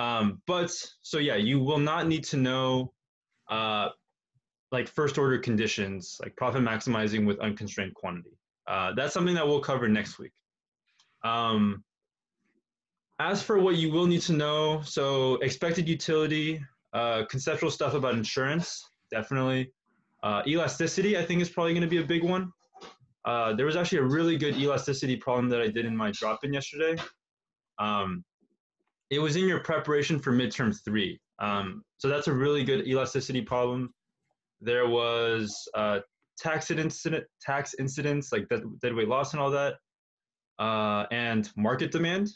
Um, but so yeah, you will not need to know uh, like first order conditions, like profit maximizing with unconstrained quantity. Uh, that's something that we'll cover next week. Um, as for what you will need to know, so expected utility, uh, conceptual stuff about insurance, definitely. Uh, elasticity, I think, is probably going to be a big one. Uh, there was actually a really good elasticity problem that I did in my drop-in yesterday. Um, it was in your preparation for midterm three. Um, so that's a really good elasticity problem. There was uh, tax incident, tax incidence like dead, dead weight loss and all that, uh, and market demand.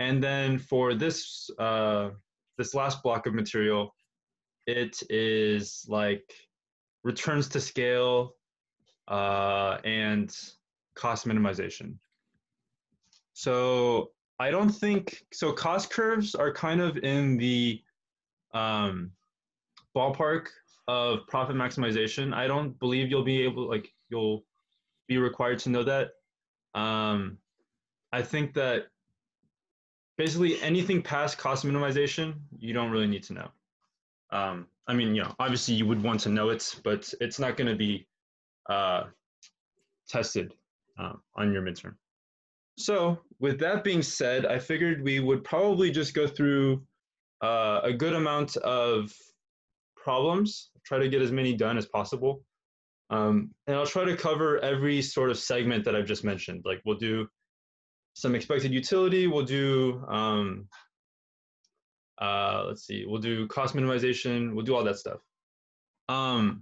And then for this uh, this last block of material, it is like returns to scale uh, and cost minimization. So I don't think so. Cost curves are kind of in the um, ballpark of profit maximization. I don't believe you'll be able like you'll be required to know that. Um, I think that basically anything past cost minimization, you don't really need to know. Um, I mean, you know, obviously you would want to know it, but it's not going to be uh, tested uh, on your midterm. So with that being said, I figured we would probably just go through uh, a good amount of problems, try to get as many done as possible. Um, and I'll try to cover every sort of segment that I've just mentioned. Like we'll do some expected utility, we'll do, um, uh, let's see, we'll do cost minimization, we'll do all that stuff. Um,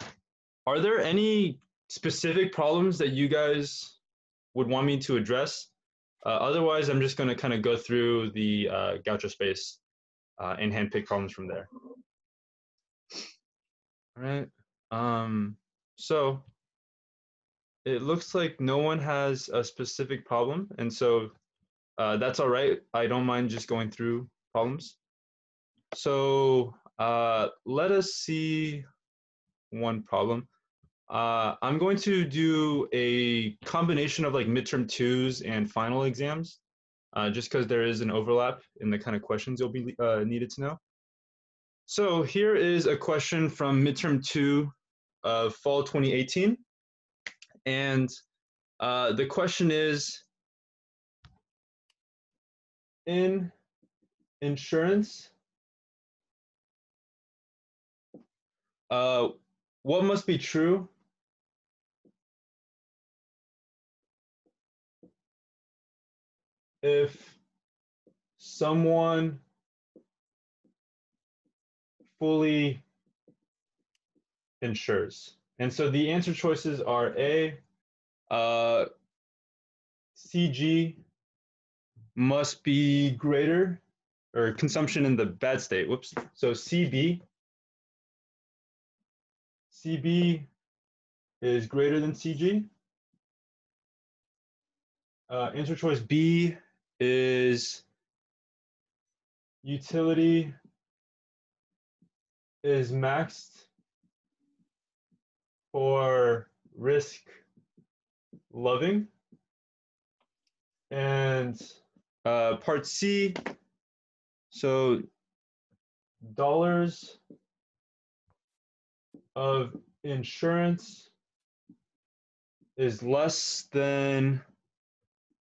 are there any specific problems that you guys would want me to address? Uh, otherwise, I'm just going to kind of go through the uh, GauchoSpace uh, and handpick problems from there. All right. Um, so it looks like no one has a specific problem, and so uh, that's all right. I don't mind just going through problems. So uh, let us see one problem. Uh, I'm going to do a combination of like midterm twos and final exams, uh, just because there is an overlap in the kind of questions you'll be uh, needed to know. So here is a question from midterm two of fall 2018. And uh, the question is, in insurance, uh, what must be true if someone fully insures. And so the answer choices are A, uh, CG must be greater, or consumption in the bad state, whoops. So CB, CB is greater than CG. Uh, answer choice B is utility is maxed for risk loving. And uh, part C, so dollars of insurance is less than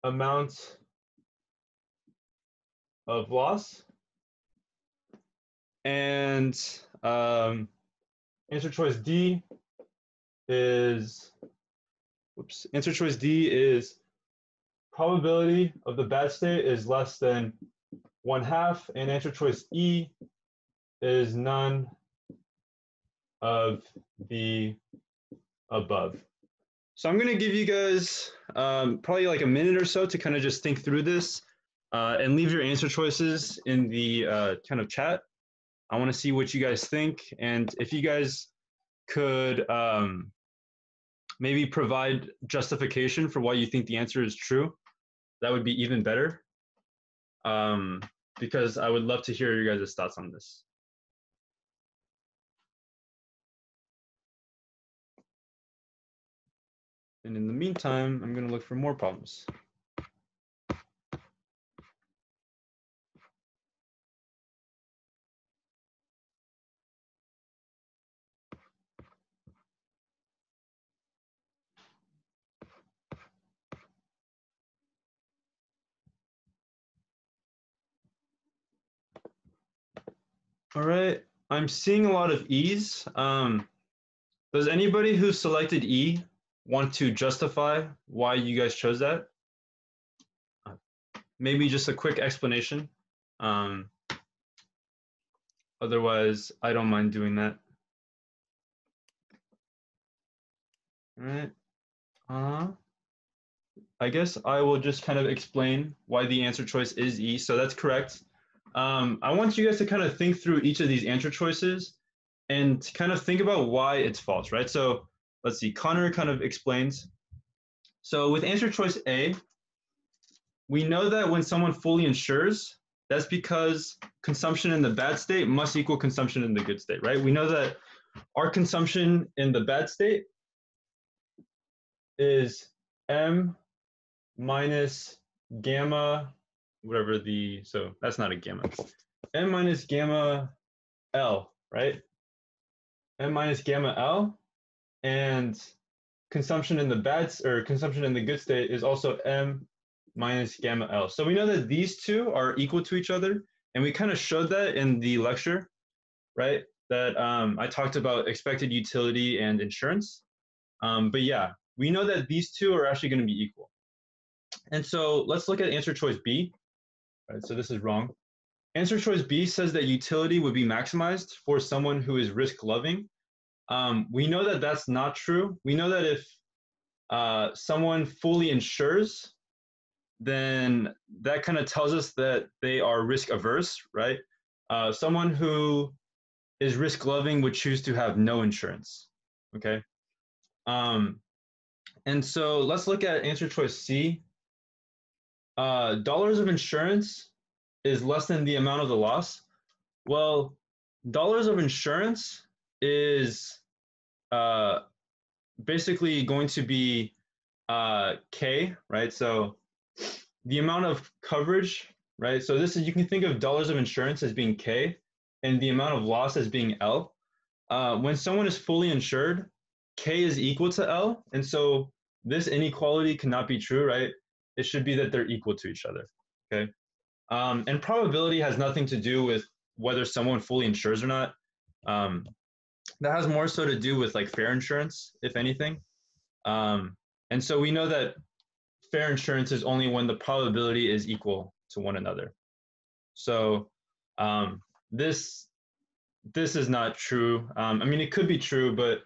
amount of loss. And um, answer choice D is, whoops, answer choice D is probability of the bad state is less than one half, and answer choice E is none of the above. So I'm gonna give you guys um, probably like a minute or so to kind of just think through this uh, and leave your answer choices in the uh, kind of chat. I want to see what you guys think. And if you guys could um, maybe provide justification for why you think the answer is true, that would be even better. Um, because I would love to hear your guys' thoughts on this. And in the meantime, I'm going to look for more problems. All right, I'm seeing a lot of E's. Um, does anybody who selected E want to justify why you guys chose that? Maybe just a quick explanation. Um, otherwise, I don't mind doing that. All right. Uh, I guess I will just kind of explain why the answer choice is E. So that's correct. Um, I want you guys to kind of think through each of these answer choices and kind of think about why it's false, right? So let's see, Connor kind of explains. So with answer choice A, we know that when someone fully insures, that's because consumption in the bad state must equal consumption in the good state, right? We know that our consumption in the bad state is M minus gamma, whatever the, so that's not a gamma, M minus gamma L, right? M minus gamma L and consumption in the bad, or consumption in the good state is also M minus gamma L. So we know that these two are equal to each other and we kind of showed that in the lecture, right? That um, I talked about expected utility and insurance. Um, but yeah, we know that these two are actually going to be equal. And so let's look at answer choice B. Right, so this is wrong. Answer choice B says that utility would be maximized for someone who is risk loving. Um, we know that that's not true. We know that if uh, someone fully insures, then that kind of tells us that they are risk averse, right? Uh, someone who is risk loving would choose to have no insurance, okay? Um, and so let's look at answer choice C. Uh, dollars of insurance is less than the amount of the loss. Well, dollars of insurance is uh, basically going to be uh, K, right? So the amount of coverage, right? So this is, you can think of dollars of insurance as being K and the amount of loss as being L. Uh, when someone is fully insured, K is equal to L. And so this inequality cannot be true, right? It should be that they're equal to each other, okay? Um, and probability has nothing to do with whether someone fully insures or not. Um, that has more so to do with like fair insurance, if anything. Um, and so we know that fair insurance is only when the probability is equal to one another. So um, this this is not true. Um, I mean, it could be true, but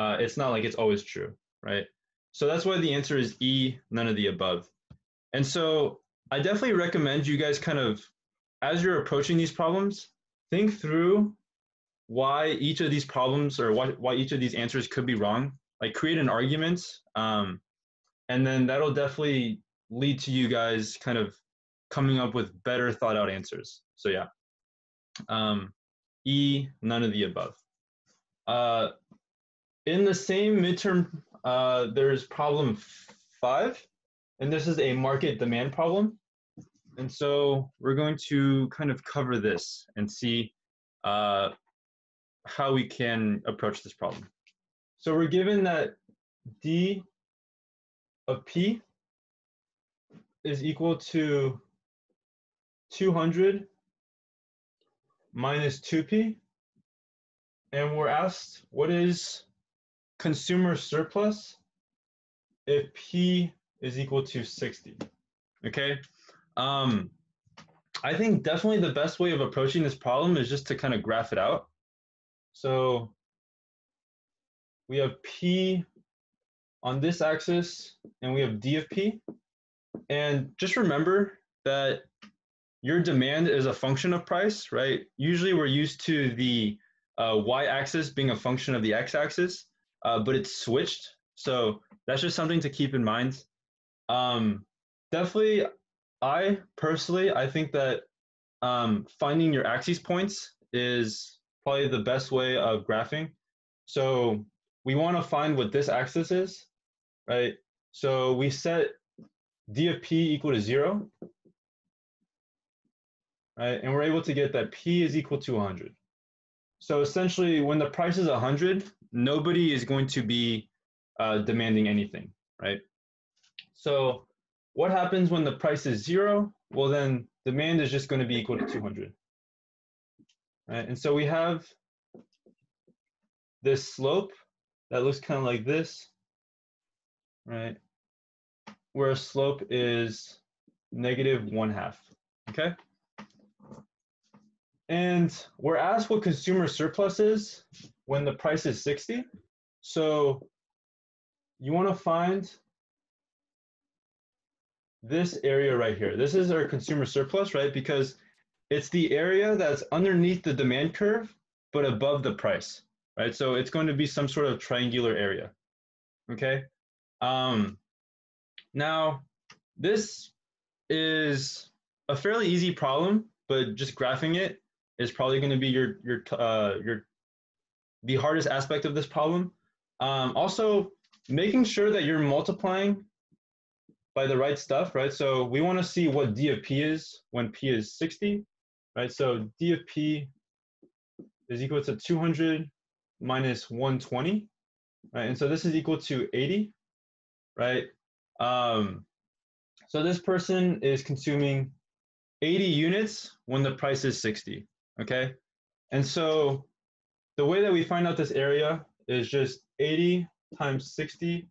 uh, it's not like it's always true, right? So that's why the answer is E, none of the above. And so I definitely recommend you guys kind of, as you're approaching these problems, think through why each of these problems or why, why each of these answers could be wrong. Like create an argument um, and then that'll definitely lead to you guys kind of coming up with better thought out answers. So yeah. Um, e, none of the above. Uh, in the same midterm, uh, there's problem five, and this is a market demand problem. And so we're going to kind of cover this and see uh, how we can approach this problem. So we're given that D of P is equal to 200 minus 2P. And we're asked what is consumer surplus if P is equal to 60. Okay. Um, I think definitely the best way of approaching this problem is just to kind of graph it out. So we have P on this axis, and we have D of P. And just remember that your demand is a function of price, right? Usually we're used to the uh, y-axis being a function of the x-axis, uh, but it's switched. So that's just something to keep in mind. Um, definitely, I personally, I think that um, finding your axis points is probably the best way of graphing. So we want to find what this axis is, right? So we set d of p equal to zero, right? And we're able to get that p is equal to 100. So essentially, when the price is 100, nobody is going to be uh, demanding anything, right? So what happens when the price is zero? Well, then demand is just going to be equal to 200. right? And so we have this slope that looks kind of like this, right? Where slope is negative one half, okay? And we're asked what consumer surplus is when the price is 60. So you want to find this area right here. This is our consumer surplus, right? Because it's the area that's underneath the demand curve, but above the price, right? So it's going to be some sort of triangular area, okay? Um, now, this is a fairly easy problem, but just graphing it is probably going to be your your uh, your the hardest aspect of this problem. Um, also, making sure that you're multiplying by the right stuff, right? So we want to see what d of p is when p is 60, right? So d of p is equal to 200 minus 120, right? And so this is equal to 80, right? Um, so this person is consuming 80 units when the price is 60, okay? And so the way that we find out this area is just 80 times 60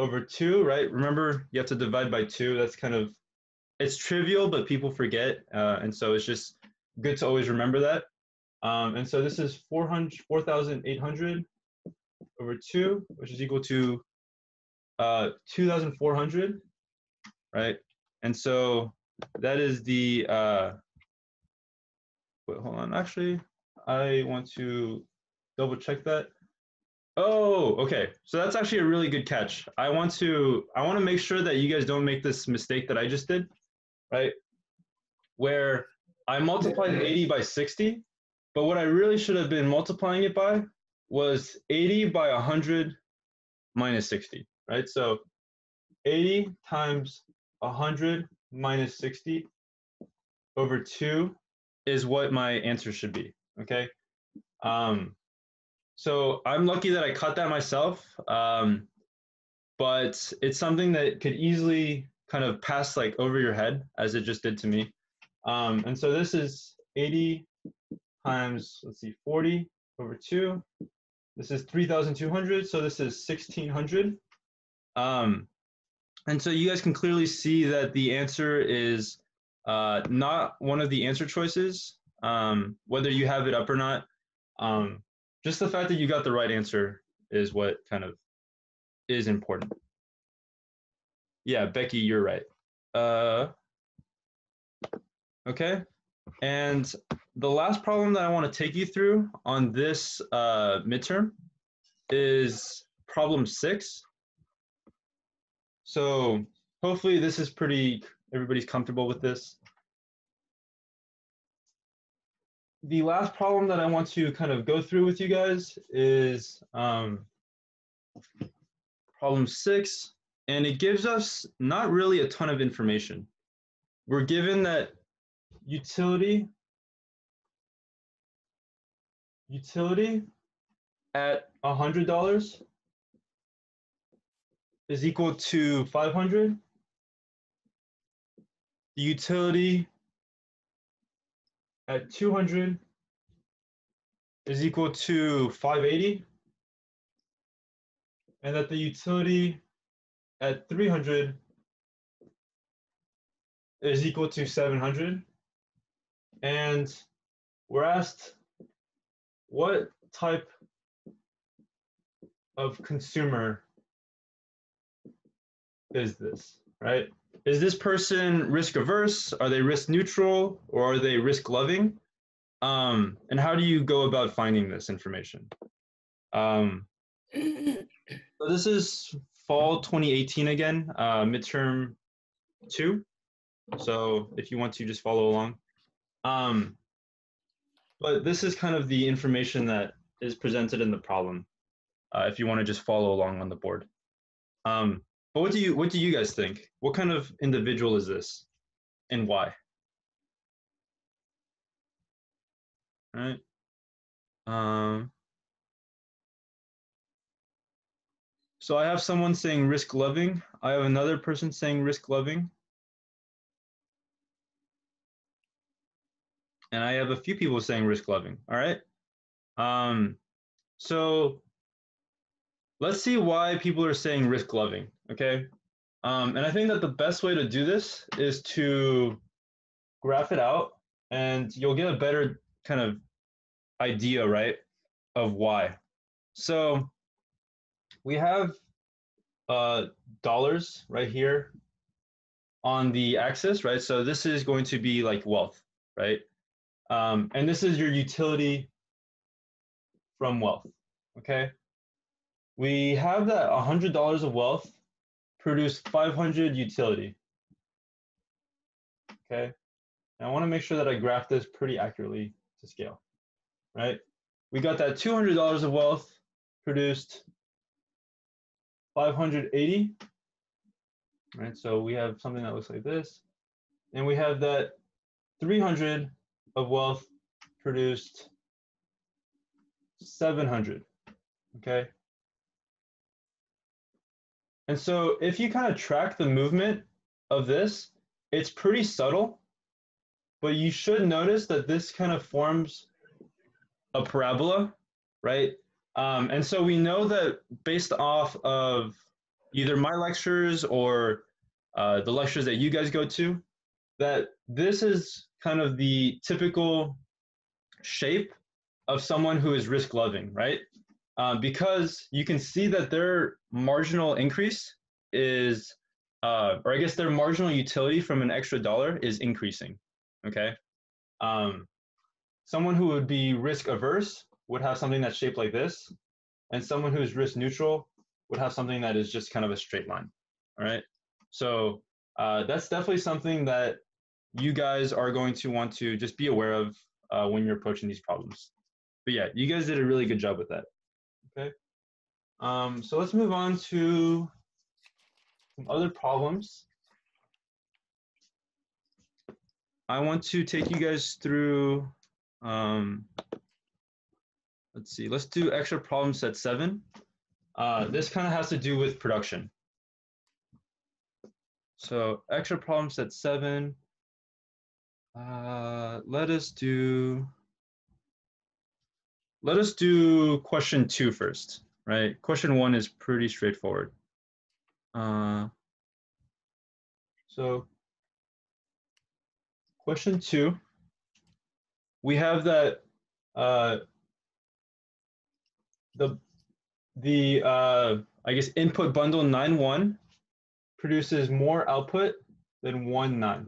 over 2, right? Remember, you have to divide by 2. That's kind of, it's trivial, but people forget. Uh, and so it's just good to always remember that. Um, and so this is 4,800 over 2, which is equal to uh, 2,400, right? And so that is the, uh, wait, hold on, actually, I want to double check that. Oh, okay. So that's actually a really good catch. I want to I want to make sure that you guys don't make this mistake that I just did, right? Where I multiplied 80 by 60, but what I really should have been multiplying it by was 80 by 100 minus 60, right? So 80 times 100 minus 60 over 2 is what my answer should be, okay? Um, so I'm lucky that I cut that myself, um, but it's something that could easily kind of pass like over your head as it just did to me. Um, and so this is 80 times, let's see, 40 over 2. This is 3,200, so this is 1,600. Um, and so you guys can clearly see that the answer is uh, not one of the answer choices, um, whether you have it up or not. Um, just the fact that you got the right answer is what kind of is important. Yeah, Becky, you're right. Uh, okay. And the last problem that I want to take you through on this uh, midterm is problem six. So hopefully this is pretty, everybody's comfortable with this. The last problem that I want to kind of go through with you guys is um, problem six, and it gives us not really a ton of information. We're given that utility utility at $100 is equal to 500. The utility at 200 is equal to 580 and that the utility at 300 is equal to 700 and we're asked what type of consumer is this right is this person risk averse? Are they risk neutral or are they risk loving? Um, and how do you go about finding this information? Um, so this is fall 2018 again, uh, midterm two. So if you want to just follow along. Um, but this is kind of the information that is presented in the problem uh, if you want to just follow along on the board. Um, but what do you what do you guys think? What kind of individual is this, and why? All right. Um. So I have someone saying risk loving. I have another person saying risk loving. and I have a few people saying risk loving. All right. Um, so let's see why people are saying risk loving. Okay. Um, and I think that the best way to do this is to graph it out and you'll get a better kind of idea, right, of why. So we have uh, dollars right here on the axis, right? So this is going to be like wealth, right? Um, and this is your utility from wealth, okay? We have that $100 of wealth produce 500 utility, okay? And I wanna make sure that I graph this pretty accurately to scale, right? We got that $200 of wealth produced 580, right? So we have something that looks like this. And we have that 300 of wealth produced 700, okay? And so if you kind of track the movement of this, it's pretty subtle, but you should notice that this kind of forms a parabola, right? Um, and so we know that based off of either my lectures or uh, the lectures that you guys go to, that this is kind of the typical shape of someone who is risk loving, right? Um, because you can see that their marginal increase is, uh, or I guess their marginal utility from an extra dollar is increasing, okay? Um, someone who would be risk averse would have something that's shaped like this, and someone who is risk neutral would have something that is just kind of a straight line, all right? So uh, that's definitely something that you guys are going to want to just be aware of uh, when you're approaching these problems. But yeah, you guys did a really good job with that. Okay. Um, so let's move on to some other problems. I want to take you guys through, um, let's see, let's do extra problem set seven. Uh, this kind of has to do with production. So extra problem set seven. Uh, let us do, let us do question two first, right? Question one is pretty straightforward. Uh, so question two, we have that uh, the the uh, I guess input bundle nine one produces more output than one nine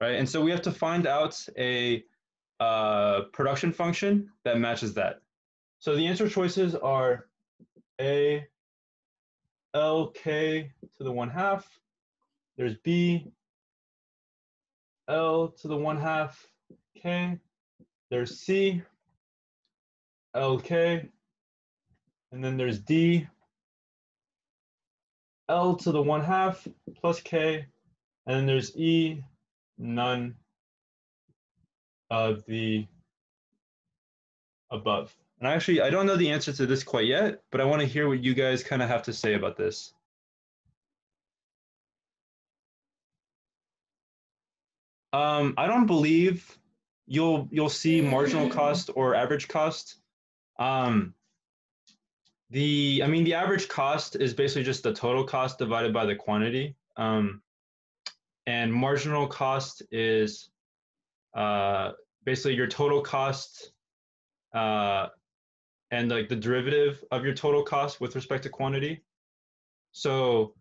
right? And so we have to find out a uh, production function that matches that. So the answer choices are A, L, K to the one half. There's B, L to the one half, K. There's C, L, K. And then there's D, L to the one half plus K. And then there's E, none of the above. And actually, I don't know the answer to this quite yet, but I want to hear what you guys kind of have to say about this. Um, I don't believe you'll you'll see marginal cost or average cost. Um, the I mean the average cost is basically just the total cost divided by the quantity. Um, and marginal cost is uh, basically your total cost uh, and like the derivative of your total cost with respect to quantity. So,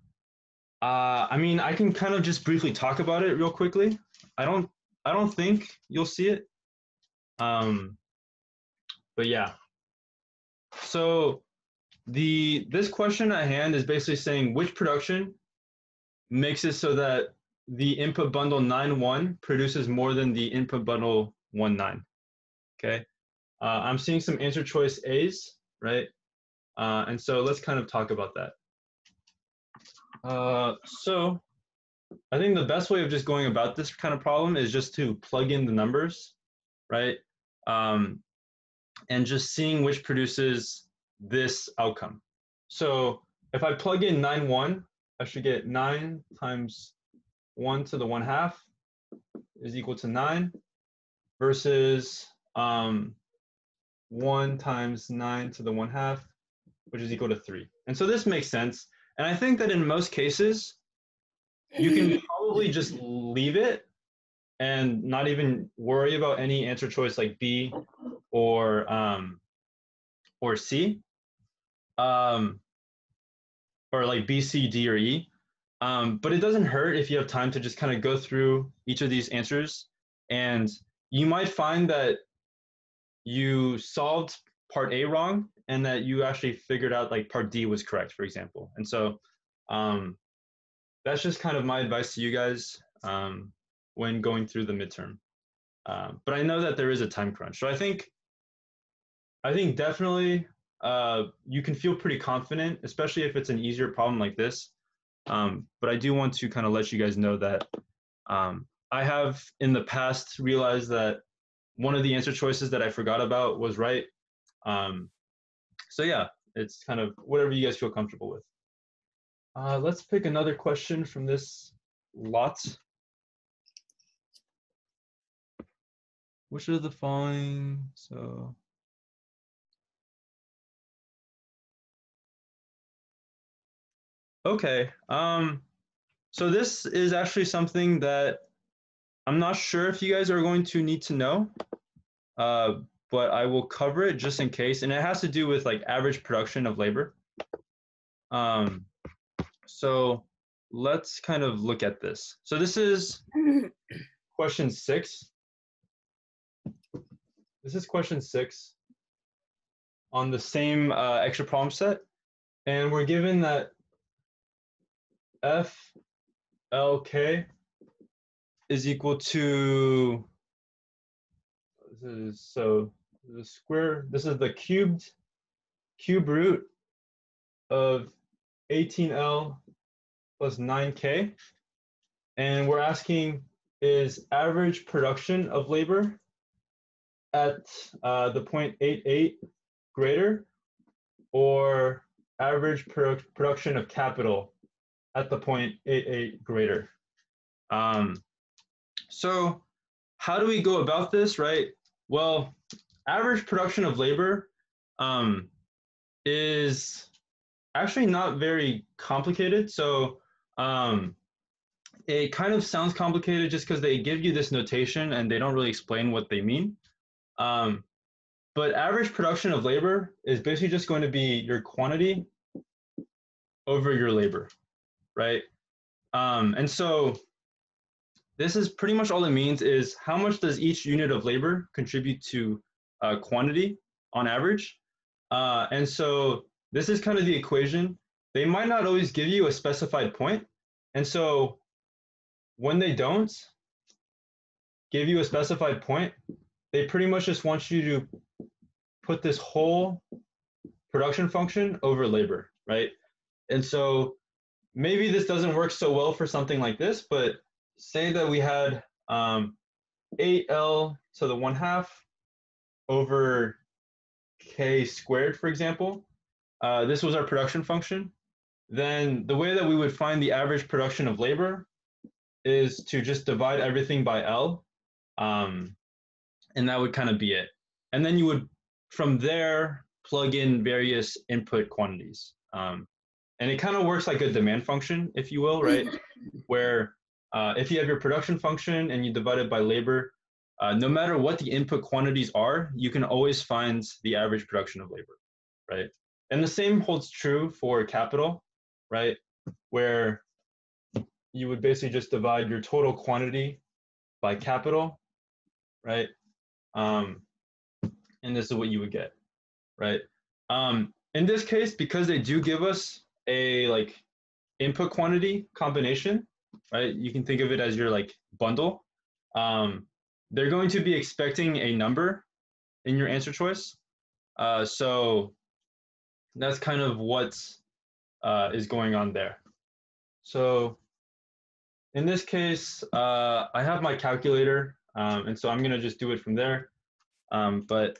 uh, I mean, I can kind of just briefly talk about it real quickly. I don't, I don't think you'll see it. Um, but yeah. So the this question at hand is basically saying which production makes it so that the input bundle 9.1 produces more than the input bundle 1.9. Okay, uh, I'm seeing some answer choice A's, right? Uh, and so let's kind of talk about that. Uh, so I think the best way of just going about this kind of problem is just to plug in the numbers, right? Um, and just seeing which produces this outcome. So if I plug in 9, 1, I should get 9 times 1 to the 1 half is equal to 9. versus um, 1 times 9 to the 1 half, which is equal to 3. And so this makes sense. And I think that in most cases, you can probably just leave it and not even worry about any answer choice like B or um, or C, um, or like B, C, D, or E. Um, but it doesn't hurt if you have time to just kind of go through each of these answers, and you might find that you solved part A wrong and that you actually figured out like part D was correct, for example. And so um, that's just kind of my advice to you guys um, when going through the midterm. Um, but I know that there is a time crunch, so I think I think definitely uh, you can feel pretty confident, especially if it's an easier problem like this. Um, but I do want to kind of let you guys know that um, I have in the past realized that one of the answer choices that I forgot about was right. Um, so yeah, it's kind of whatever you guys feel comfortable with. Uh, let's pick another question from this lot. Which of the following, so. Okay, um, so this is actually something that I'm not sure if you guys are going to need to know, uh, but I will cover it just in case. And it has to do with like average production of labor. Um, so let's kind of look at this. So this is question six. This is question six on the same uh, extra problem set. And we're given that F LK is equal to this is so the square this is the cubed cube root of 18L plus 9K and we're asking is average production of labor at uh, the 0.88 greater or average pro production of capital at the 0.88 greater. Um, so how do we go about this, right? Well, average production of labor um, is actually not very complicated. So um, it kind of sounds complicated just because they give you this notation and they don't really explain what they mean. Um, but average production of labor is basically just going to be your quantity over your labor, right? Um, and so this is pretty much all it means is how much does each unit of labor contribute to uh, quantity on average? Uh, and so this is kind of the equation. They might not always give you a specified point. And so when they don't give you a specified point, they pretty much just want you to put this whole production function over labor, right? And so maybe this doesn't work so well for something like this, but say that we had um, 8L to the 1 half over K squared, for example. Uh, this was our production function. Then the way that we would find the average production of labor is to just divide everything by L. Um, and that would kind of be it. And then you would, from there, plug in various input quantities. Um, and it kind of works like a demand function, if you will, right? Where uh, if you have your production function and you divide it by labor, uh, no matter what the input quantities are, you can always find the average production of labor, right? And the same holds true for capital, right? Where you would basically just divide your total quantity by capital, right? Um, and this is what you would get, right? Um, in this case, because they do give us a like input quantity combination, right? You can think of it as your like bundle. Um, they're going to be expecting a number in your answer choice. Uh, so that's kind of what uh, is going on there. So in this case, uh, I have my calculator, um, and so I'm gonna just do it from there. Um, but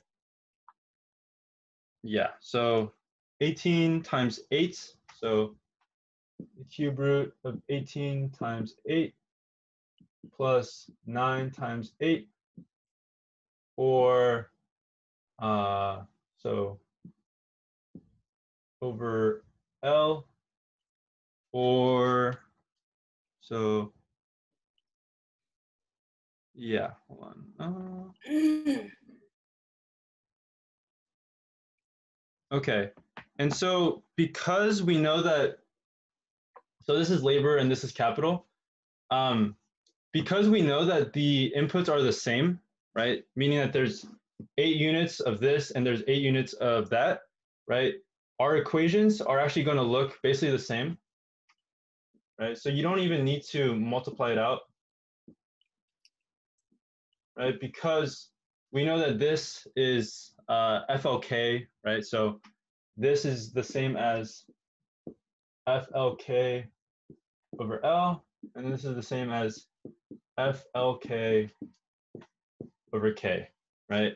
yeah, so 18 times 8, so the cube root of 18 times 8 plus 9 times 8 or uh, so over L or so yeah, hold on. Uh, okay, and so because we know that, so this is labor and this is capital, um, because we know that the inputs are the same, right? Meaning that there's eight units of this and there's eight units of that, right? Our equations are actually going to look basically the same, right? So you don't even need to multiply it out right? Because we know that this is uh, FLK, right? So this is the same as FLK over L, and this is the same as FLK over K, right?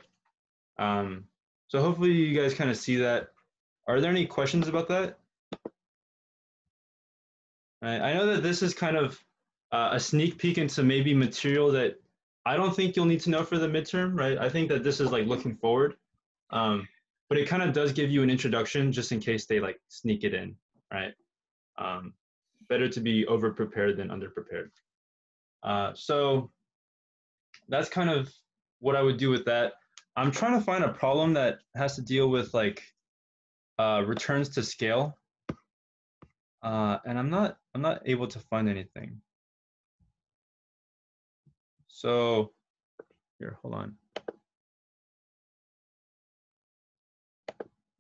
Um, so hopefully you guys kind of see that. Are there any questions about that? Right. I know that this is kind of uh, a sneak peek into maybe material that I don't think you'll need to know for the midterm, right? I think that this is like looking forward, um, but it kind of does give you an introduction just in case they like sneak it in, right? Um, better to be over prepared than under prepared. Uh, so that's kind of what I would do with that. I'm trying to find a problem that has to deal with like uh, returns to scale, uh, and I'm not I'm not able to find anything. So here, hold on.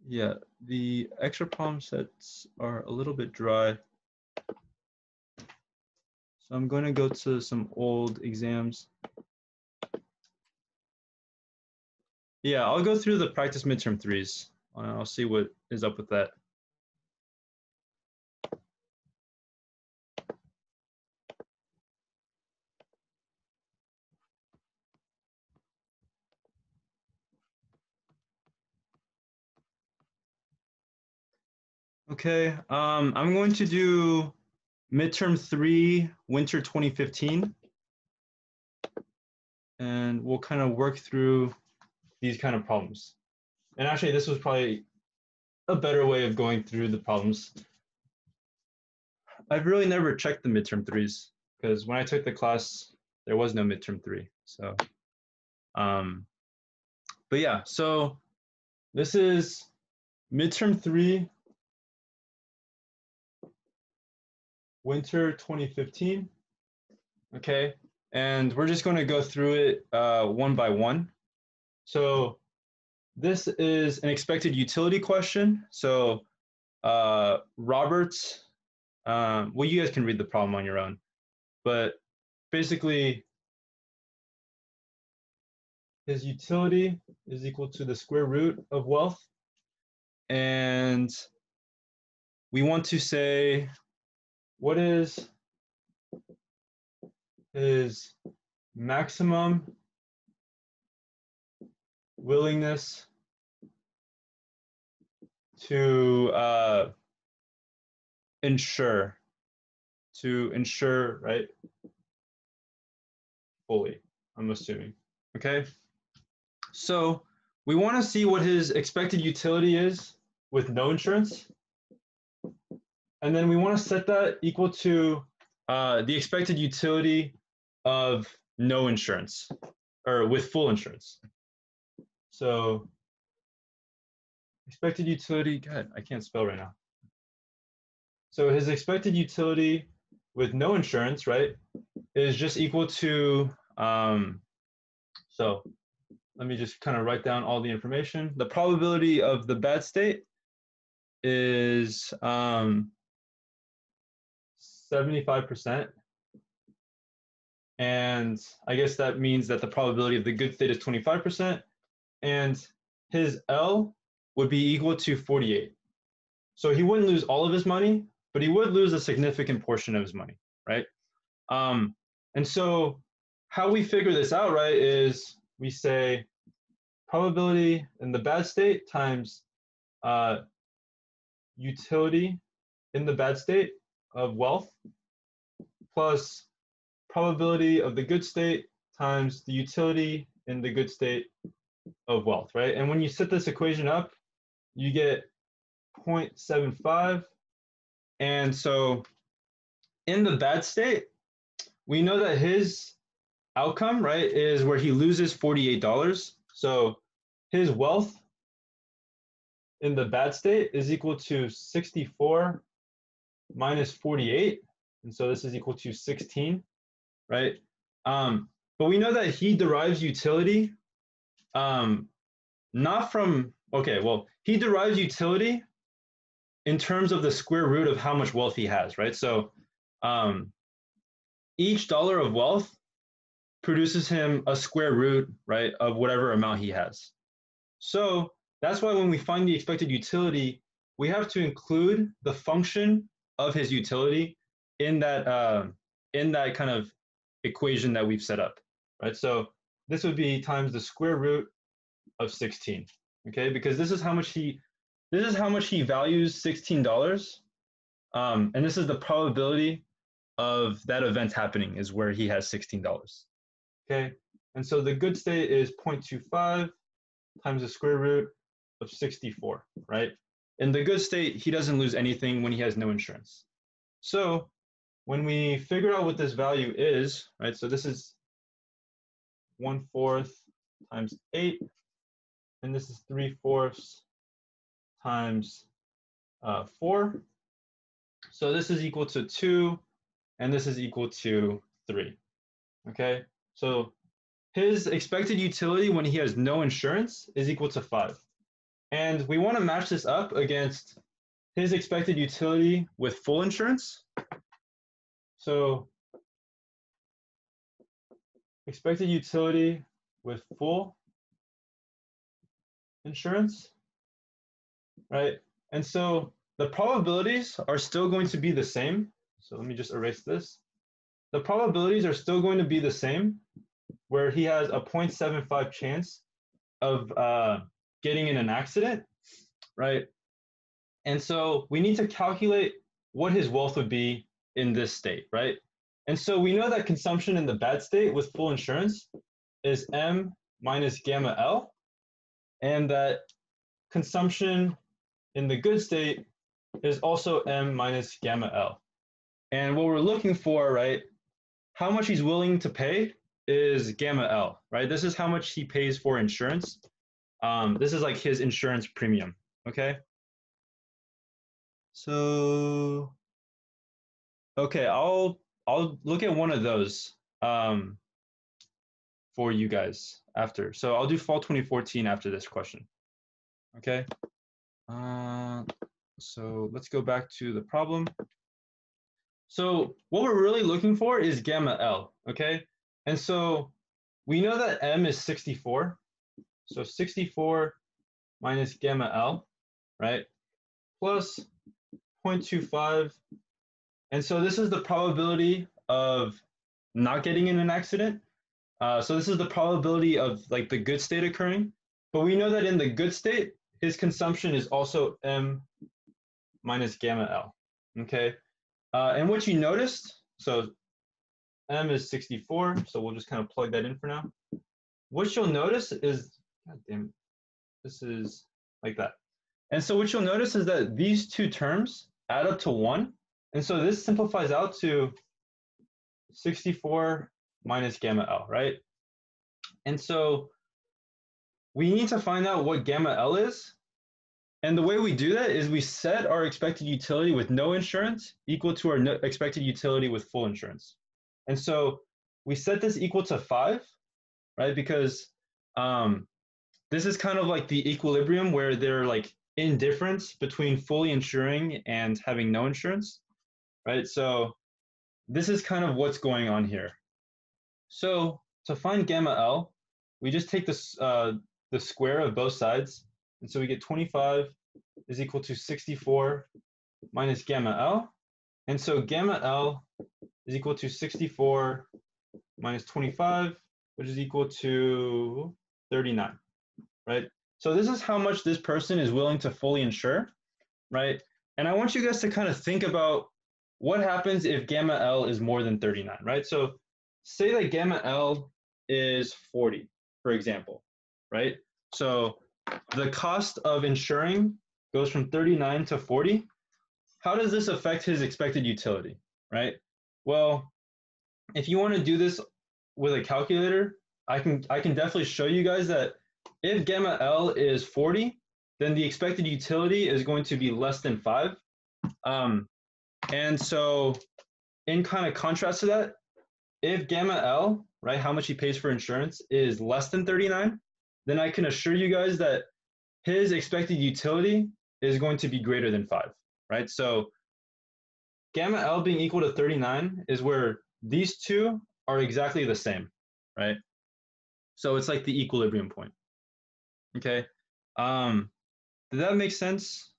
Yeah, the extra problem sets are a little bit dry. So I'm going to go to some old exams. Yeah, I'll go through the practice midterm threes. I'll see what is up with that. Okay, um, I'm going to do midterm three, winter 2015. And we'll kind of work through these kind of problems. And actually, this was probably a better way of going through the problems. I've really never checked the midterm threes because when I took the class, there was no midterm three. So, um, but yeah, so this is midterm three winter 2015. Okay, and we're just going to go through it uh, one by one. So this is an expected utility question. So uh, Roberts, um, well, you guys can read the problem on your own, but basically his utility is equal to the square root of wealth. And we want to say what is his maximum willingness to uh, insure, to insure, right? Fully, I'm assuming. Okay. So we want to see what his expected utility is with no insurance. And then we want to set that equal to uh, the expected utility of no insurance or with full insurance. So expected utility, God, I can't spell right now. So his expected utility with no insurance, right, is just equal to, um, so let me just kind of write down all the information. The probability of the bad state is um, 75%. And I guess that means that the probability of the good state is 25%. And his L would be equal to 48. So he wouldn't lose all of his money, but he would lose a significant portion of his money, right? Um, and so how we figure this out, right, is we say probability in the bad state times uh, utility in the bad state of wealth plus probability of the good state times the utility in the good state of wealth, right? And when you set this equation up, you get 0.75. And so in the bad state, we know that his outcome, right, is where he loses $48. So his wealth in the bad state is equal to 64 minus 48. And so this is equal to 16, right? Um, but we know that he derives utility um, not from, okay, well, he derives utility in terms of the square root of how much wealth he has, right? So um, each dollar of wealth produces him a square root, right, of whatever amount he has. So that's why when we find the expected utility, we have to include the function of his utility in that uh, in that kind of equation that we've set up, right? So this would be times the square root of 16, okay? Because this is how much he this is how much he values $16. Um, and this is the probability of that event happening is where he has $16. Okay, and so the good state is 0.25 times the square root of 64, right? In the good state, he doesn't lose anything when he has no insurance. So when we figure out what this value is, right, so this is 1 fourth times 8, and this is 3 fourths times uh, 4. So this is equal to 2, and this is equal to 3. Okay, so his expected utility when he has no insurance is equal to 5. And we want to match this up against his expected utility with full insurance. So expected utility with full insurance, right? And so the probabilities are still going to be the same. So let me just erase this. The probabilities are still going to be the same, where he has a 0.75 chance of uh, getting in an accident, right? And so we need to calculate what his wealth would be in this state, right? And so we know that consumption in the bad state with full insurance is M minus gamma L, and that consumption in the good state is also M minus gamma L. And what we're looking for, right, how much he's willing to pay is gamma L, right? This is how much he pays for insurance. Um, this is like his insurance premium, okay? So, okay, I'll I'll look at one of those um, for you guys after. So I'll do fall 2014 after this question. Okay. Uh, so let's go back to the problem. So what we're really looking for is gamma L, okay? And so we know that M is 64. So 64 minus gamma L, right? Plus 0.25. And so this is the probability of not getting in an accident. Uh, so this is the probability of like the good state occurring. But we know that in the good state, his consumption is also M minus gamma L, okay? Uh, and what you noticed, so M is 64, so we'll just kind of plug that in for now. What you'll notice is, God damn, this is like that. And so what you'll notice is that these two terms add up to one. And so this simplifies out to 64 minus gamma L, right? And so we need to find out what gamma L is and the way we do that is we set our expected utility with no insurance equal to our no expected utility with full insurance. And so we set this equal to five, right? Because um, this is kind of like the equilibrium where they're like indifference between fully insuring and having no insurance, right? So this is kind of what's going on here. So to find gamma L, we just take this, uh, the square of both sides and so we get 25 is equal to 64 minus gamma L. And so gamma L is equal to 64 minus 25, which is equal to 39, right? So this is how much this person is willing to fully insure, right? And I want you guys to kind of think about what happens if gamma L is more than 39, right? So say that gamma L is 40, for example, right? So the cost of insuring goes from 39 to 40. How does this affect his expected utility, right? Well, if you want to do this with a calculator, I can I can definitely show you guys that if gamma L is 40, then the expected utility is going to be less than five. Um, and so in kind of contrast to that, if gamma L, right, how much he pays for insurance is less than 39, then I can assure you guys that his expected utility is going to be greater than five, right? So gamma L being equal to 39 is where these two are exactly the same, right? So it's like the equilibrium point. Okay. Um, did that make sense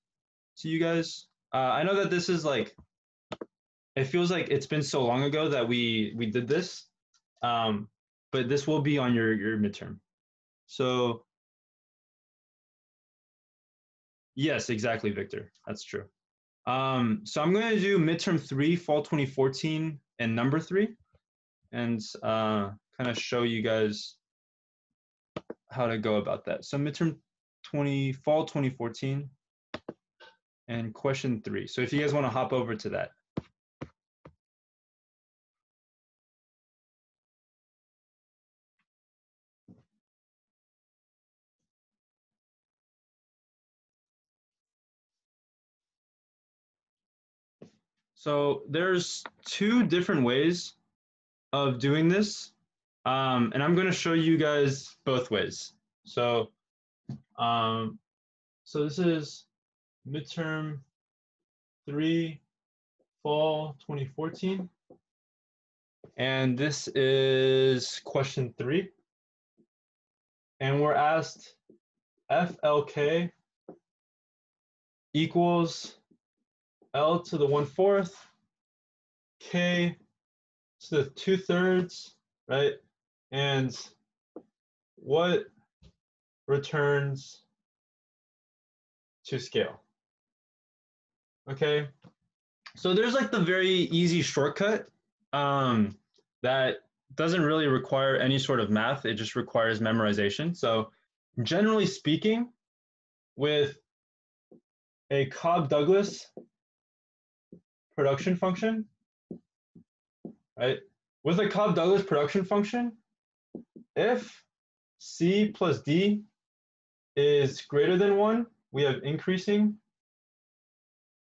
to you guys? Uh, I know that this is like, it feels like it's been so long ago that we we did this, um, but this will be on your your midterm. So yes, exactly, Victor. That's true. Um, so I'm going to do midterm three, fall 2014, and number three, and uh, kind of show you guys how to go about that. So midterm 20, fall 2014, and question three. So if you guys want to hop over to that. So there's two different ways of doing this. Um, and I'm going to show you guys both ways. So, um, so this is midterm three, fall 2014. And this is question three. And we're asked FLK equals L to the one fourth, K to the two thirds, right? And what returns to scale? Okay, so there's like the very easy shortcut um, that doesn't really require any sort of math. It just requires memorization. So generally speaking, with a Cobb-Douglas production function, right? With a Cobb-Douglas production function, if C plus D is greater than one, we have increasing,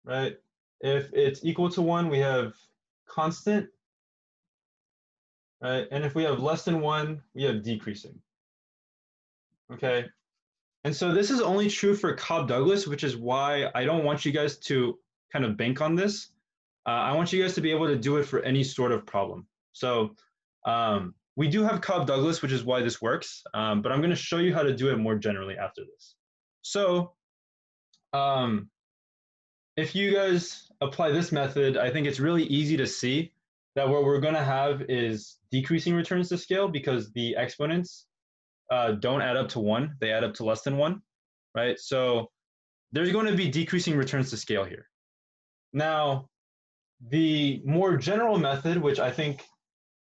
right? If it's equal to one, we have constant, right? And if we have less than one, we have decreasing, okay? And so this is only true for Cobb-Douglas, which is why I don't want you guys to kind of bank on this. Uh, I want you guys to be able to do it for any sort of problem. So um, we do have Cobb-Douglas, which is why this works, um, but I'm going to show you how to do it more generally after this. So um, if you guys apply this method, I think it's really easy to see that what we're going to have is decreasing returns to scale because the exponents uh, don't add up to one, they add up to less than one, right? So there's going to be decreasing returns to scale here. Now, the more general method, which I think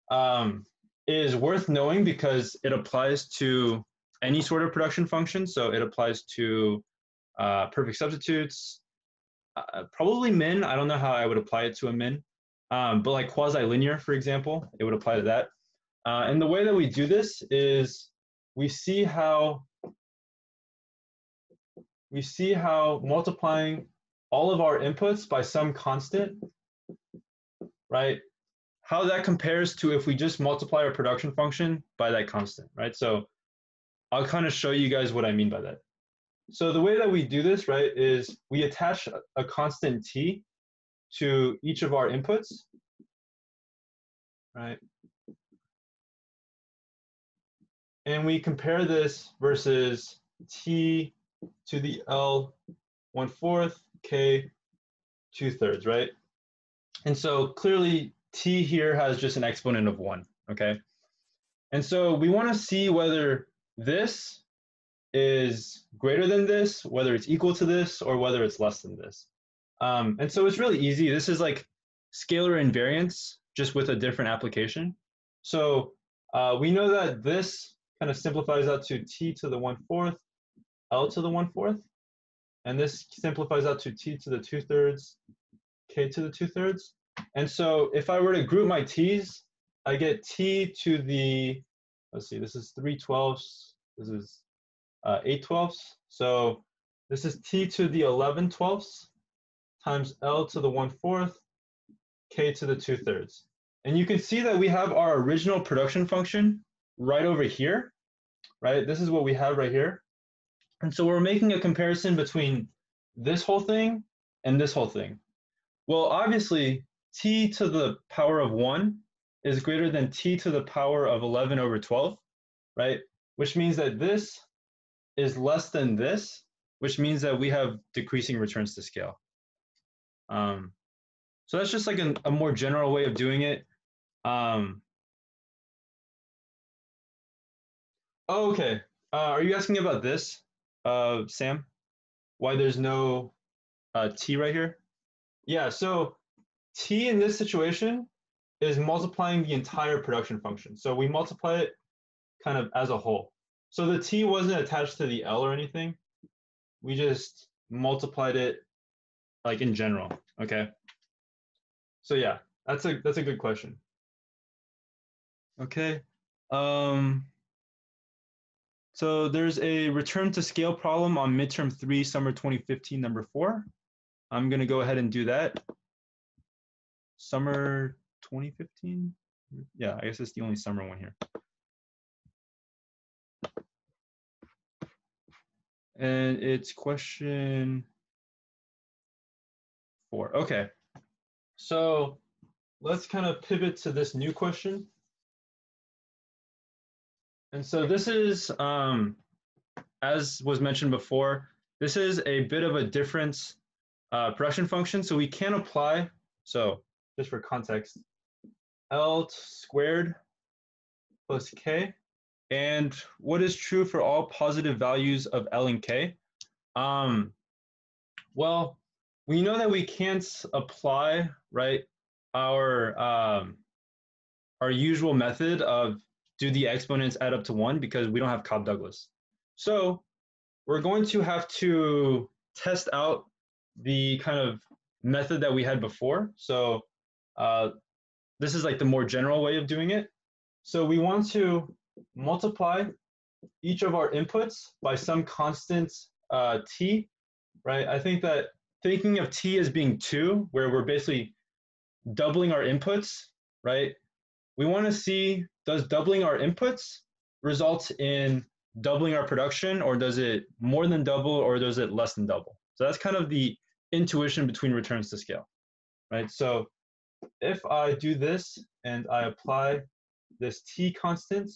um, is worth knowing because it applies to any sort of production function. So it applies to uh, perfect substitutes, uh, probably min. I don't know how I would apply it to a min, um, but like quasi-linear, for example, it would apply to that. Uh, and the way that we do this is we see how we see how multiplying all of our inputs by some constant right? How that compares to if we just multiply our production function by that constant, right? So I'll kind of show you guys what I mean by that. So the way that we do this, right, is we attach a constant t to each of our inputs, right? And we compare this versus t to the L one fourth, k two thirds, right? And so clearly t here has just an exponent of one, okay? And so we wanna see whether this is greater than this, whether it's equal to this, or whether it's less than this. Um, and so it's really easy. This is like scalar invariance, just with a different application. So uh, we know that this kind of simplifies out to t to the 1 fourth, L to the 1 fourth. And this simplifies out to t to the 2 thirds, k to the 2 thirds. And so if I were to group my t's, I get t to the, let's see, this is 3 twelfths, this is uh, 8 twelfths. So this is t to the 11 twelfths times L to the 1 fourth, k to the 2 thirds. And you can see that we have our original production function right over here, right? This is what we have right here. And so we're making a comparison between this whole thing and this whole thing. Well, obviously, t to the power of 1 is greater than t to the power of 11 over 12, right? Which means that this is less than this, which means that we have decreasing returns to scale. Um, so that's just like a, a more general way of doing it. Um, oh, okay. Uh, are you asking about this, uh, Sam? Why there's no uh, t right here? Yeah, so t in this situation is multiplying the entire production function. So we multiply it kind of as a whole. So the t wasn't attached to the L or anything. We just multiplied it like in general, okay? So yeah, that's a that's a good question. Okay. Um, so there's a return to scale problem on midterm three, summer 2015, number four. I'm gonna go ahead and do that. Summer 2015? Yeah, I guess it's the only summer one here. And it's question four. Okay. So let's kind of pivot to this new question. And so this is, um, as was mentioned before, this is a bit of a different uh, production function. So we can apply, so just for context, L squared plus K. And what is true for all positive values of L and K? Um, well, we know that we can't apply, right, our, um, our usual method of do the exponents add up to one because we don't have Cobb-Douglas. So we're going to have to test out the kind of method that we had before. So uh, this is like the more general way of doing it. So we want to multiply each of our inputs by some constant uh, t, right? I think that thinking of t as being two, where we're basically doubling our inputs, right? We want to see does doubling our inputs result in doubling our production, or does it more than double, or does it less than double? So that's kind of the intuition between returns to scale, right? So if I do this and I apply this t constant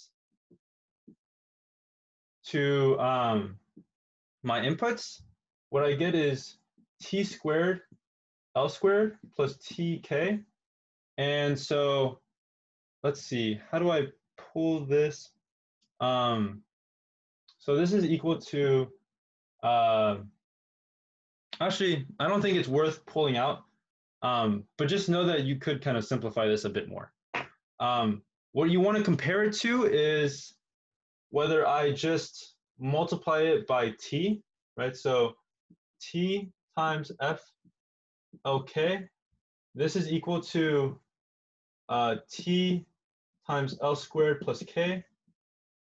to um, my inputs, what I get is t squared L squared plus TK. And so let's see, how do I pull this? Um, so this is equal to, uh, actually, I don't think it's worth pulling out, um, but just know that you could kind of simplify this a bit more. Um, what you want to compare it to is whether I just multiply it by t, right? So t times f okay, this is equal to uh, t times L squared plus K,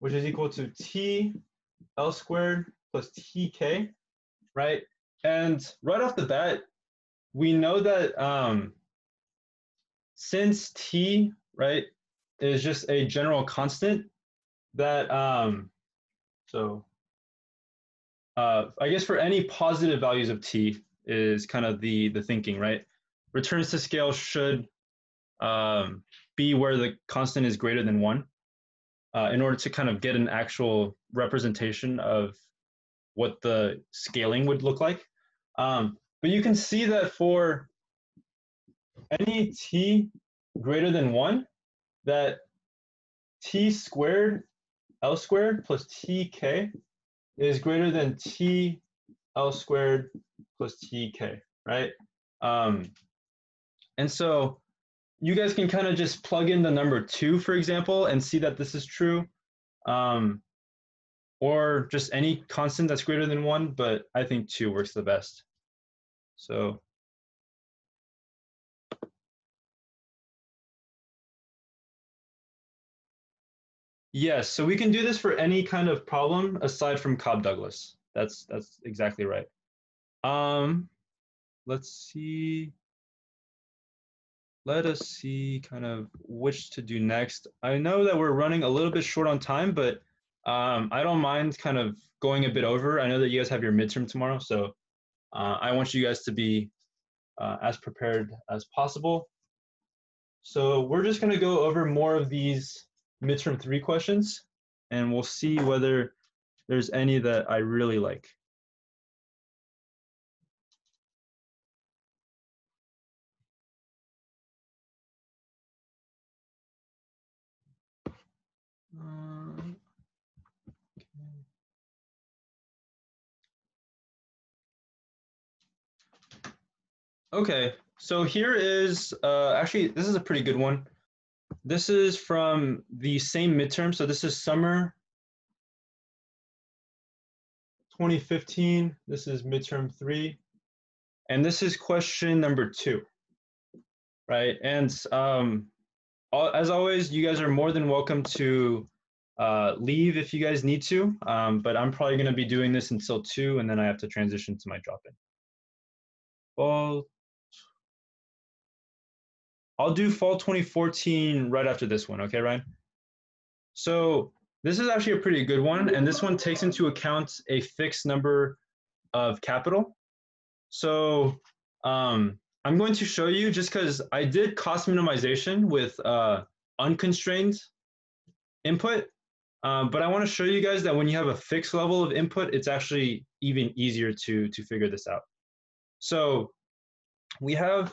which is equal to T L squared plus TK, right? And right off the bat, we know that um, since T, right, is just a general constant, that, um, so uh, I guess for any positive values of T is kind of the, the thinking, right? Returns to scale should um, be where the constant is greater than one uh, in order to kind of get an actual representation of what the scaling would look like. Um, but you can see that for any t greater than one, that t squared L squared plus TK is greater than T L squared plus TK, right? Um, and so you guys can kind of just plug in the number two, for example, and see that this is true. Um, or just any constant that's greater than one, but I think two works the best. So Yes, so we can do this for any kind of problem aside from Cobb-Douglas. That's that's exactly right. Um, let's see. Let us see kind of which to do next. I know that we're running a little bit short on time, but um, I don't mind kind of going a bit over. I know that you guys have your midterm tomorrow, so uh, I want you guys to be uh, as prepared as possible. So we're just going to go over more of these midterm three questions, and we'll see whether there's any that I really like. Um, okay, so here is, uh, actually, this is a pretty good one. This is from the same midterm. So this is summer 2015. This is midterm three. And this is question number two, right? And um, as always, you guys are more than welcome to uh, leave if you guys need to, um, but I'm probably gonna be doing this until two and then I have to transition to my drop-in. Well, I'll do fall 2014 right after this one, okay, Ryan? So this is actually a pretty good one, and this one takes into account a fixed number of capital. So um, I'm going to show you just because I did cost minimization with uh, unconstrained input, um, but I want to show you guys that when you have a fixed level of input, it's actually even easier to, to figure this out. So we have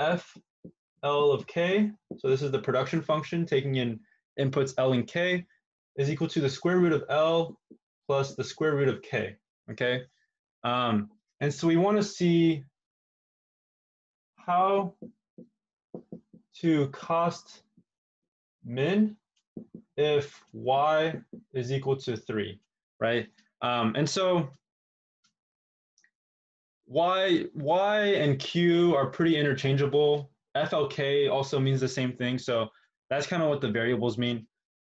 f L of k, so this is the production function taking in inputs L and k, is equal to the square root of L plus the square root of k, okay? Um, and so we want to see how to cost min if y is equal to 3, right? Um, and so y, y and q are pretty interchangeable. FLK also means the same thing. So that's kind of what the variables mean.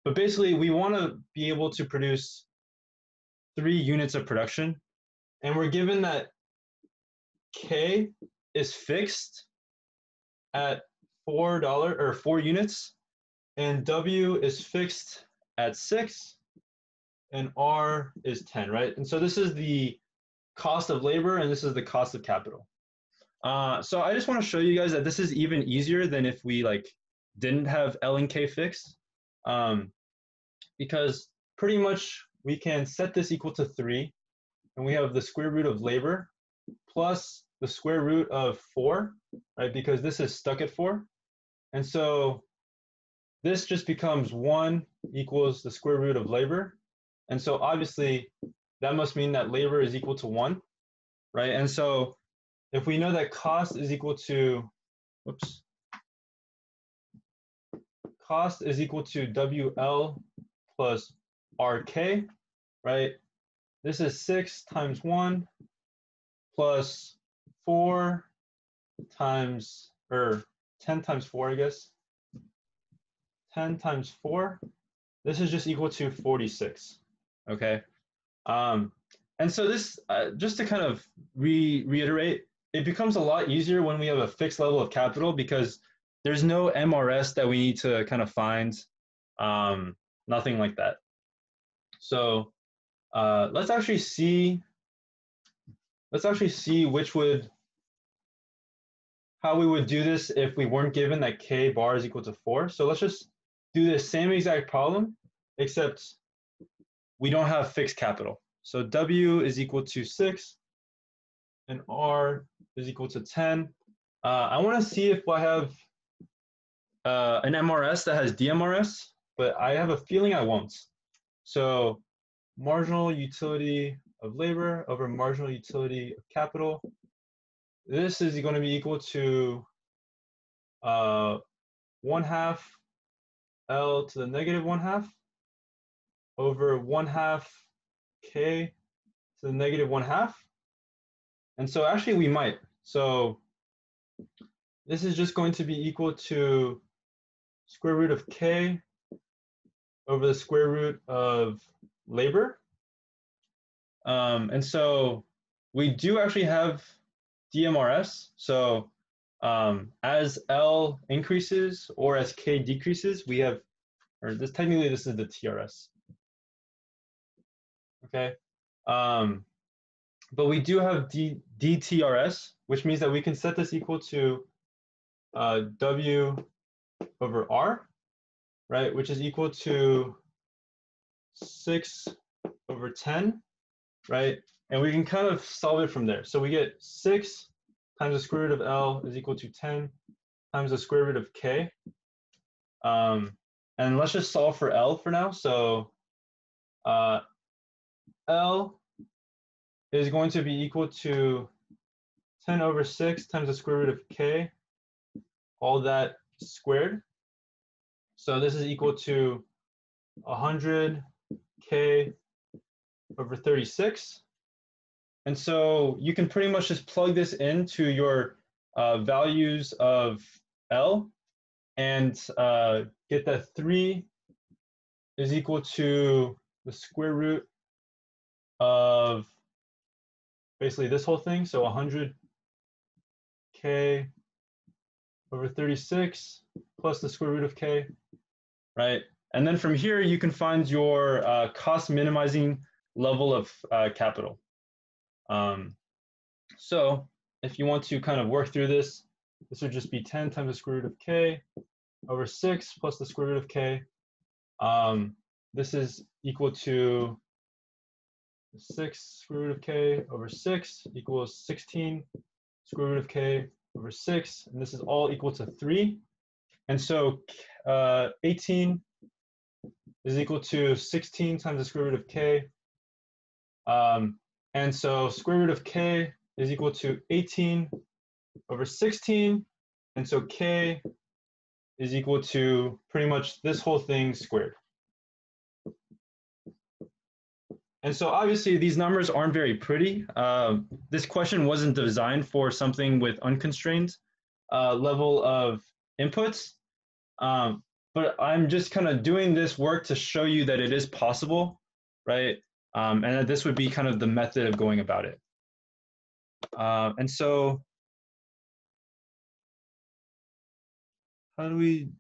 But basically, we want to be able to produce three units of production. And we're given that K is fixed at $4 or four units, and W is fixed at six, and R is 10, right? And so this is the cost of labor, and this is the cost of capital. Uh, so I just want to show you guys that this is even easier than if we like didn't have L and K fixed. Um, because pretty much we can set this equal to three and we have the square root of labor plus the square root of four, right? Because this is stuck at four. And so this just becomes one equals the square root of labor. And so obviously that must mean that labor is equal to one, right? And so if we know that cost is equal to, whoops, cost is equal to WL plus RK, right? This is six times one plus four times, or 10 times four, I guess. 10 times four, this is just equal to 46, okay? Um, and so this, uh, just to kind of re reiterate, it becomes a lot easier when we have a fixed level of capital because there's no MRS that we need to kind of find, um, nothing like that. So uh, let's actually see, let's actually see which would, how we would do this if we weren't given that K bar is equal to four. So let's just do the same exact problem, except we don't have fixed capital. So W is equal to six and R is equal to 10. Uh, I want to see if I have uh, an MRS that has DMRS, but I have a feeling I won't. So marginal utility of labor over marginal utility of capital. This is going to be equal to uh, 1 half L to the negative 1 half. over 1 half k to the negative 1 half. And so actually we might. So this is just going to be equal to square root of k over the square root of labor. Um, and so we do actually have DMRS. So um, as L increases or as K decreases, we have, or this technically this is the TRS. Okay, um, but we do have D, DTRS, which means that we can set this equal to uh, W over R, right, which is equal to 6 over 10, right? And we can kind of solve it from there. So we get 6 times the square root of L is equal to 10 times the square root of K. Um, and let's just solve for L for now. So uh, L is going to be equal to 10 over 6 times the square root of K, all that squared. So this is equal to 100 K over 36. And so you can pretty much just plug this into your uh, values of L and uh, get that 3 is equal to the square root of basically this whole thing. So 100k over 36 plus the square root of k, right? And then from here, you can find your uh, cost minimizing level of uh, capital. Um, so if you want to kind of work through this, this would just be 10 times the square root of k over 6 plus the square root of k. Um, this is equal to 6 square root of k over 6 equals 16 square root of k over 6. And this is all equal to 3. And so uh, 18 is equal to 16 times the square root of k. Um, and so square root of k is equal to 18 over 16. And so k is equal to pretty much this whole thing squared. And so obviously these numbers aren't very pretty. Uh, this question wasn't designed for something with unconstrained uh, level of inputs. Um, but I'm just kind of doing this work to show you that it is possible, right? Um, and that this would be kind of the method of going about it. Uh, and so, how do we,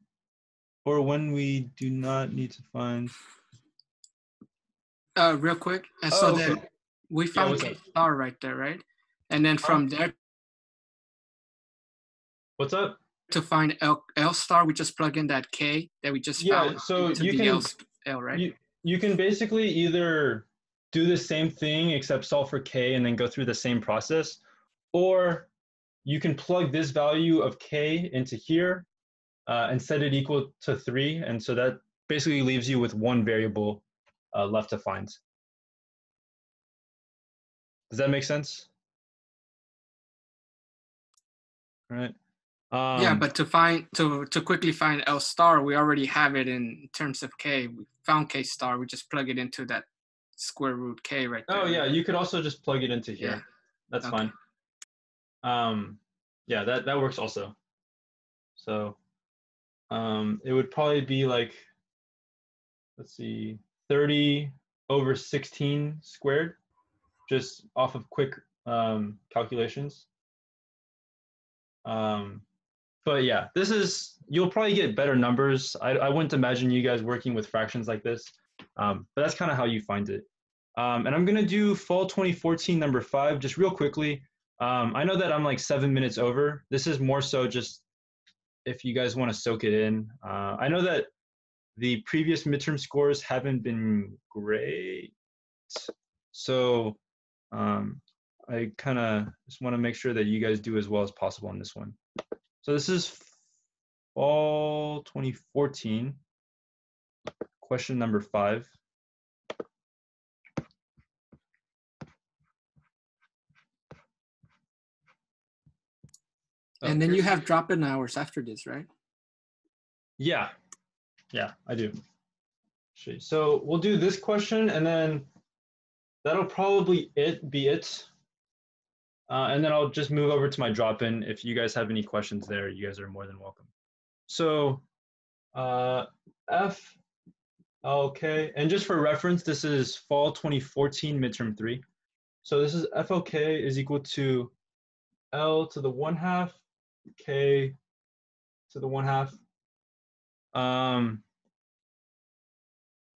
or when we do not need to find? Uh, real quick, and Oh, so okay. then we found K star right there, right? And then from there What's up? to find L, L star, we just plug in that K that we just Yeah, found so you can- L, L, right? You, you can basically either do the same thing except solve for k and then go through the same process, or you can plug this value of k into here uh, and set it equal to 3. And so that basically leaves you with one variable uh, left to find. Does that make sense? All right. Um, yeah, but to find to to quickly find L star, we already have it in terms of K. We found K star. We just plug it into that square root K right there. Oh yeah, you could also just plug it into here. Yeah. That's Okay. fine. Um, yeah, that that works also. So, um, it would probably be like, let's see, thirty over sixteen squared, just off of quick um, calculations. Um, but yeah, this is you'll probably get better numbers. I I wouldn't imagine you guys working with fractions like this, um, but that's kind of how you find it. Um, and I'm gonna do fall 2014 number five just real quickly. Um, I know that I'm like seven minutes over. This is more so just if you guys want to soak it in. Uh, I know that the previous midterm scores haven't been great, so um, I kind of just want to make sure that you guys do as well as possible on this one. So this is fall 2014, question number five. and then you have drop in hours after this, right? Yeah, yeah, I do. So we'll do this question and then that'll probably it be it. Uh, and then I'll just move over to my drop-in. If you guys have any questions there, you guys are more than welcome. So uh, F, okay. And just for reference, this is fall 2014 midterm three. So this is FLK is equal to L to the one half, K to the one half. Um,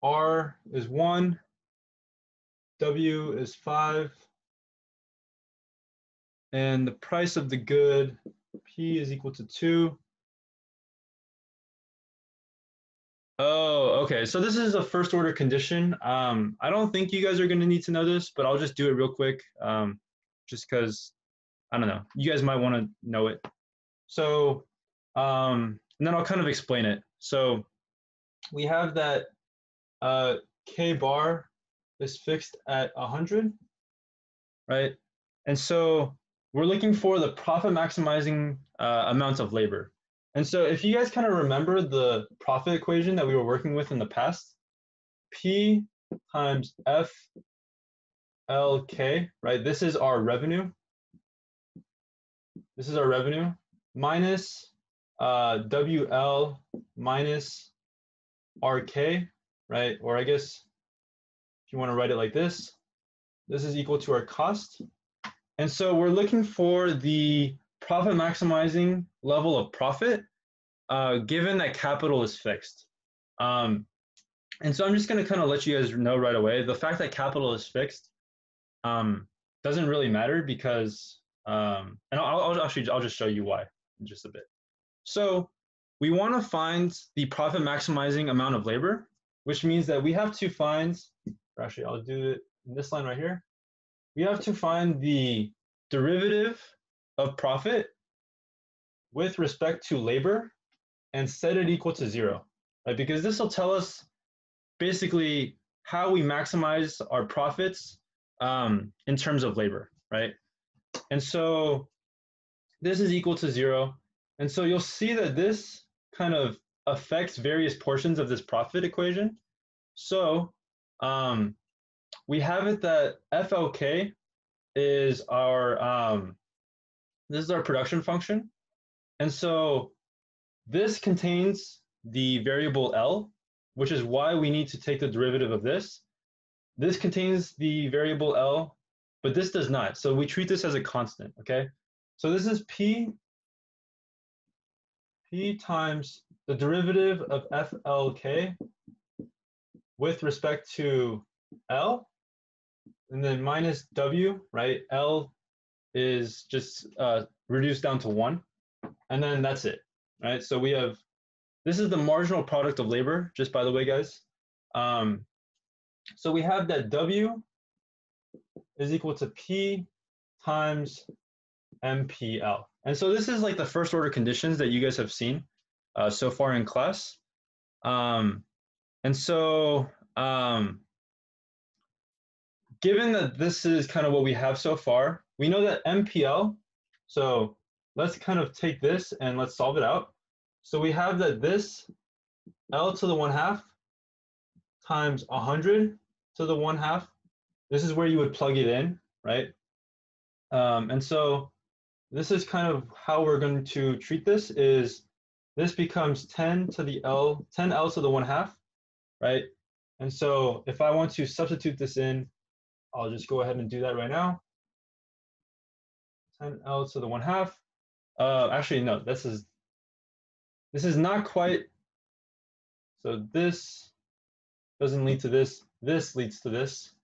R is one, W is five, and the price of the good, P is equal to two. Oh, okay. So this is a first order condition. Um, I don't think you guys are going to need to know this, but I'll just do it real quick, um, just because, I don't know, you guys might want to know it. So, um, and then I'll kind of explain it. So we have that uh, K bar is fixed at 100, right? And so we're looking for the profit maximizing uh, amount of labor. And so if you guys kind of remember the profit equation that we were working with in the past, P times F L K, right? This is our revenue. This is our revenue minus uh, WL minus RK, right? Or I guess if you want to write it like this, this is equal to our cost. And so we're looking for the profit maximizing level of profit uh, given that capital is fixed. Um, and so I'm just going to kind of let you guys know right away the fact that capital is fixed um, doesn't really matter because, um, and I'll, I'll, actually, I'll just show you why in just a bit. So we want to find the profit maximizing amount of labor, which means that we have to find, actually, I'll do it in this line right here. We have to find the derivative of profit with respect to labor and set it equal to zero, right? Because this will tell us basically how we maximize our profits um, in terms of labor, right? And so this is equal to zero. And so you'll see that this kind of affects various portions of this profit equation. So um, we have it that FLK is our, um, this is our production function. And so this contains the variable L, which is why we need to take the derivative of this. This contains the variable L, but this does not. So we treat this as a constant, okay? So this is P, P times the derivative of FLK with respect to L, and then minus W, right? L is just uh, reduced down to one, and then that's it, right? So we have, this is the marginal product of labor, just by the way, guys. Um, so we have that W is equal to P times MPL. And so this is like the first order conditions that you guys have seen uh, so far in class. Um, and so um, given that this is kind of what we have so far, we know that MPL, so let's kind of take this and let's solve it out. So we have that this L to the 1 half times 100 to the 1 half, this is where you would plug it in, right? Um, and so this is kind of how we're going to treat this is this becomes 10 to the L, 10 L to the 1 half, right? And so if I want to substitute this in, I'll just go ahead and do that right now. 10L to the 1 half. Uh, actually, no, this is this is not quite. So this doesn't lead to this. This leads to this,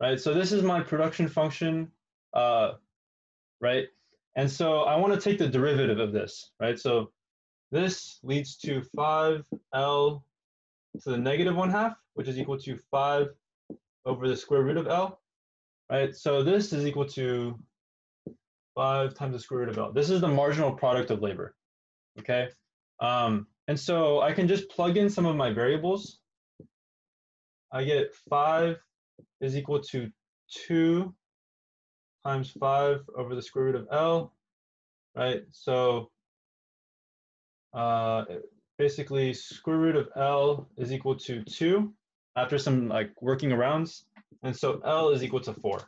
right? So this is my production function, uh, right? And so I want to take the derivative of this, right? So this leads to 5L to the negative 1 half, which is equal to 5 over the square root of L, right? So this is equal to 5 times the square root of L. This is the marginal product of labor, okay? Um, and so I can just plug in some of my variables. I get 5 is equal to 2 times 5 over the square root of L, right? So uh, basically square root of L is equal to two after some like working arounds. And so L is equal to four.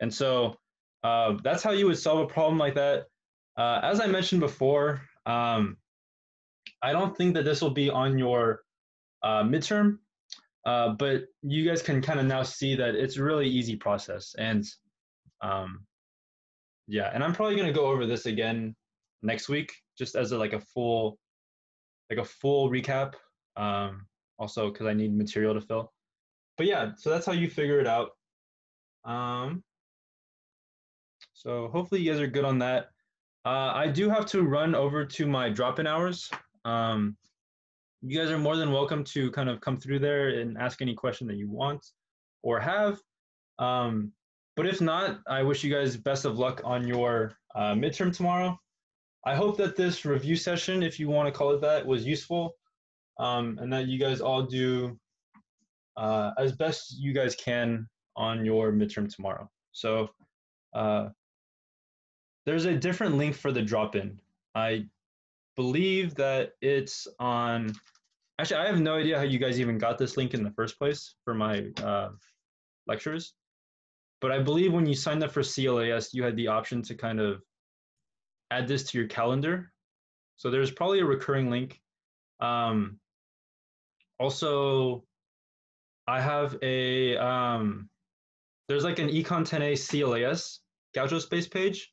And so uh, that's how you would solve a problem like that. Uh, as I mentioned before, um, I don't think that this will be on your uh, midterm, uh, but you guys can kind of now see that it's a really easy process. And um, yeah, and I'm probably gonna go over this again next week, just as a, like a full, like a full recap. Um, also, because I need material to fill. But yeah, so that's how you figure it out. Um, so hopefully you guys are good on that. Uh, I do have to run over to my drop-in hours. Um, you guys are more than welcome to kind of come through there and ask any question that you want or have. Um, but if not, I wish you guys best of luck on your uh, midterm tomorrow. I hope that this review session, if you want to call it that, was useful um, and that you guys all do uh, as best you guys can on your midterm tomorrow. So uh, there's a different link for the drop-in. I believe that it's on, actually, I have no idea how you guys even got this link in the first place for my uh, lectures. But I believe when you signed up for CLAS, you had the option to kind of add this to your calendar. So there's probably a recurring link. Um, also, I have a, um, there's like an Econ 10A CLAS GauchoSpace page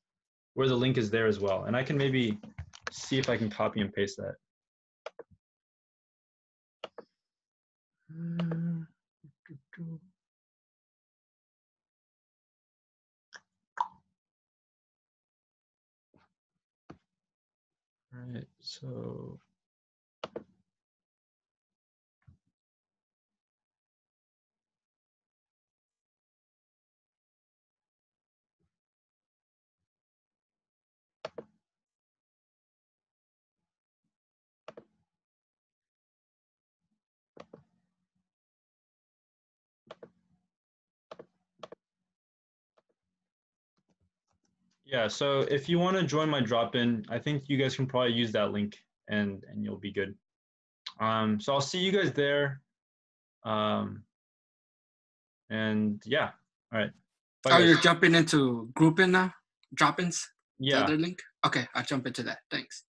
where the link is there as well. And I can maybe see if I can copy and paste that. All right, so Yeah, so if you want to join my drop-in, I think you guys can probably use that link and and you'll be good. Um, so I'll see you guys there. Um, and yeah, all right. Bye, oh, guys. you're jumping into grouping now? Drop-ins? The yeah. other link? Okay, I'll jump into that. Thanks.